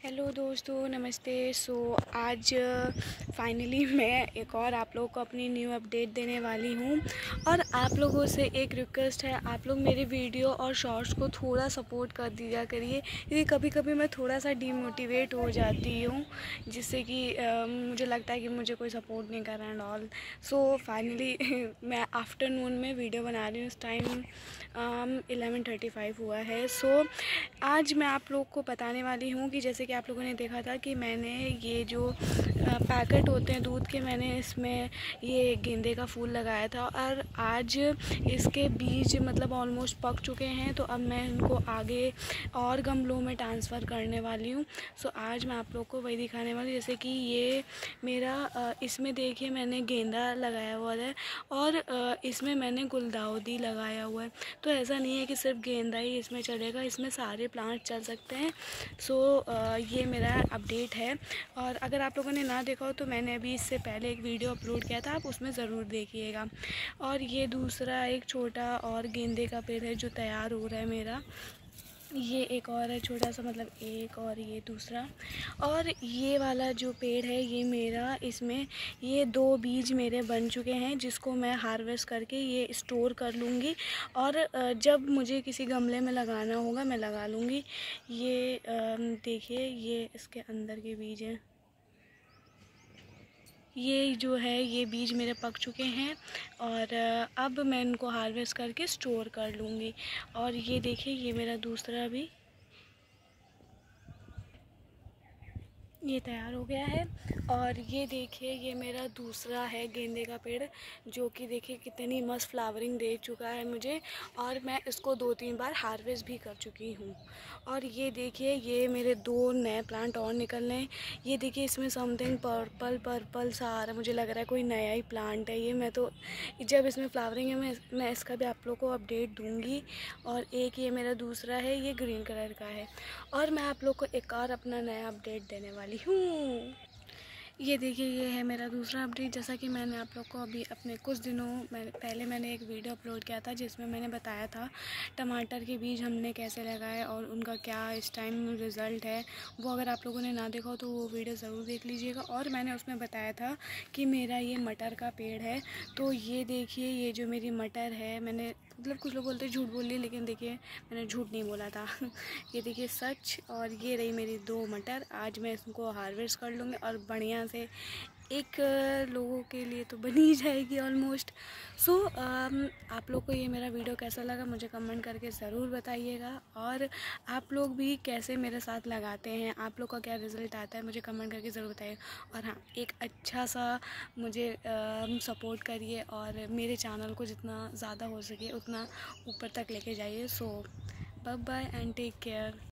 Hello दोस्तों नमस्ते। सो so, आज फाइनली मैं एक और आप लोगों को अपनी न्यू अपडेट देने वाली हूँ। और आप लोगों से एक रिक्वेस्ट है आप लोग मेरे वीडियो और शॉर्ट्स को थोड़ा सपोर्ट कर दिया करिए क्योंकि कभी कभी मैं थोड़ा सा डीमोटिवेट हो जाती हूँ जिससे कि मुझे लगता है कि मुझे कोई सपोर्ट नहीं कर रहा एंड ऑल सो फाइनली मैं आफ्टरनून में वीडियो बना रही हूँ इस टाइम एलेवन थर्टी फाइव हुआ है। सो so, आज मैं आप लोग को बताने वाली हूँ कि जैसे कि आप लोगों ने देखा था कि मैंने ये जो पैकेट होते हैं दूध के, मैंने इसमें ये गेंदे का फूल लगाया था और आज इसके बीज मतलब ऑलमोस्ट पक चुके हैं तो अब मैं इनको आगे और गमलों में ट्रांसफ़र करने वाली हूँ। सो आज मैं आप लोग को वही दिखाने वाली जैसे कि ये मेरा इसमें देखिए मैंने गेंदा लगाया हुआ है और इसमें मैंने गुलदाउदी लगाया हुआ है। तो ऐसा नहीं है कि सिर्फ़ गेंदा ही इसमें चलेगा इसमें सारे प्लांट चल सकते हैं। सो ये मेरा अपडेट है। और अगर आप लोगों ने ना देखा हो तो मैंने अभी इससे पहले एक वीडियो अपलोड किया था, आप उसमें ज़रूर देखिएगा। और ये दूसरा एक छोटा और गेंदे का पेड़ है जो तैयार हो रहा है मेरा। ये एक और है, छोटा सा मतलब एक और ये दूसरा। और ये वाला जो पेड़ है, ये मेरा इसमें ये दो बीज मेरे बन चुके हैं, जिसको मैं हार्वेस्ट करके ये स्टोर कर लूँगी। और जब मुझे किसी गमले में लगाना होगा, मैं लगा लूँगी। ये देखिए, ये इसके अंदर के बीज हैं। ये जो है, ये बीज मेरे पक चुके हैं। और अब मैं इनको हार्वेस्ट करके स्टोर कर लूँगी। और ये देखिए, ये मेरा दूसरा भी ये तैयार हो गया है। और ये देखिए, ये मेरा दूसरा है गेंदे का पेड़, जो कि देखिए कितनी मस्त फ्लावरिंग दे चुका है मुझे। और मैं इसको दो तीन बार हार्वेस्ट भी कर चुकी हूँ। और ये देखिए, ये मेरे दो नए प्लांट और निकल रहे हैं। ये देखिए, इसमें समथिंग पर्पल पर्पल सा आ रहा है मुझे लग रहा है कोई नया ही प्लांट है ये। मैं तो जब इसमें फ्लावरिंग है, मैं मैं इसका भी आप लोग को अपडेट दूँगी। और एक ये मेरा दूसरा है, ये ग्रीन कलर का है। और मैं आप लोग को एक और अपना नया अपडेट देने वाली वाली हूँ। ये देखिए, ये है मेरा दूसरा अपडेट। जैसा कि मैंने आप लोग को अभी अपने कुछ दिनों मैंने पहले मैंने एक वीडियो अपलोड किया था, जिसमें मैंने बताया था टमाटर के बीज हमने कैसे लगाए और उनका क्या इस टाइम रिज़ल्ट है। वो अगर आप लोगों ने ना देखा हो तो वो वीडियो ज़रूर देख लीजिएगा। और मैंने उसमें बताया था कि मेरा ये मटर का पेड़ है। तो ये देखिए, ये जो मेरी मटर है, मैंने मतलब कुछ लोग बोलते हैं झूठ बोल लेकिन देखिए, मैंने झूठ नहीं बोला था। ये देखिए सच, और ये रही मेरी दो मटर। आज मैं इसको हार्वेस्ट कर लूँगी और बढ़िया से एक लोगों के लिए तो बनी ही जाएगी ऑलमोस्ट सो so, आप लोग को ये मेरा वीडियो कैसा लगा मुझे कमेंट करके ज़रूर बताइएगा और आप लोग भी कैसे मेरे साथ लगाते हैं आप लोग का क्या रिज़ल्ट आता है मुझे कमेंट करके ज़रूर बताइए. और हाँ एक अच्छा सा मुझे सपोर्ट करिए और मेरे चैनल को जितना ज़्यादा हो सके उतना ऊपर तक लेके जाइए. So bye bye and take care